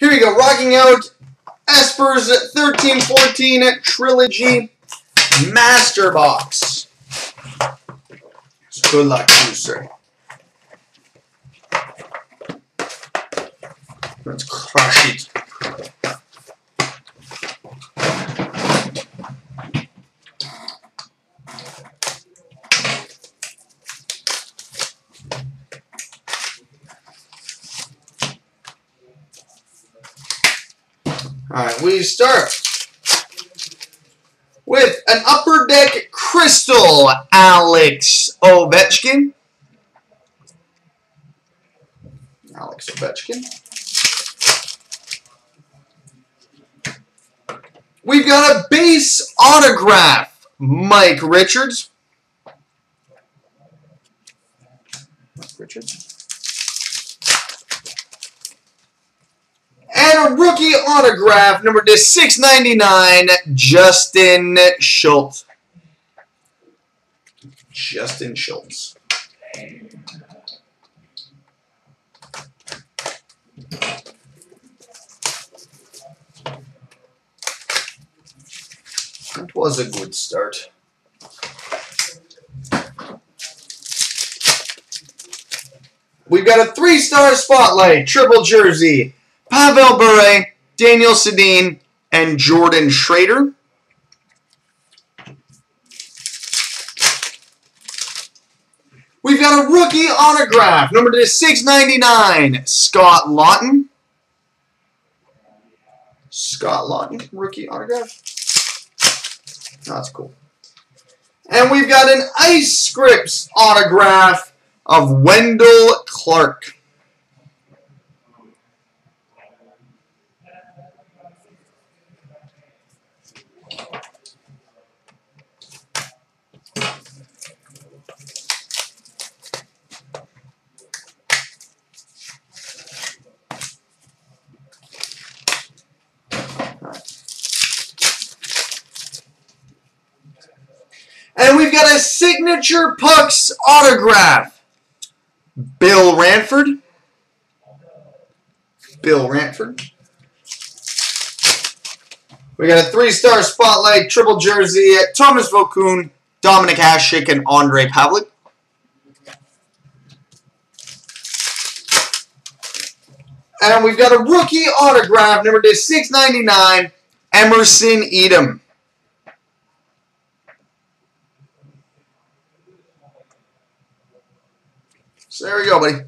Here we go. Rocking out Espers 1314 Trilogy Master Box. So good luck to you, sir. Let's crush it. Alright, we start with an Upper Deck Crystal Alex Ovechkin. Alex Ovechkin. We've got a base autograph, Mike Richards. Mike Richards. And rookie autograph, number to 699, Justin Schultz. Justin Schultz. That was a good start. We've got a three-star spotlight, triple jersey. Pavel Bure, Daniel Sedin, and Jordan Schrader. We've got a rookie autograph, number to 699, Scott Laughton. Scott Laughton, rookie autograph. That's cool. And we've got an Ice Scripts autograph of Wendel Clark. And we've got a signature pucks autograph. Bill Ranford. Bill Ranford. We got a three-star spotlight triple jersey at Tomas Vokoun, Dominik Hasek, and Ondrej Pavelec. And we've got a rookie autograph, number to 699, Emerson Etem. So there we go, buddy.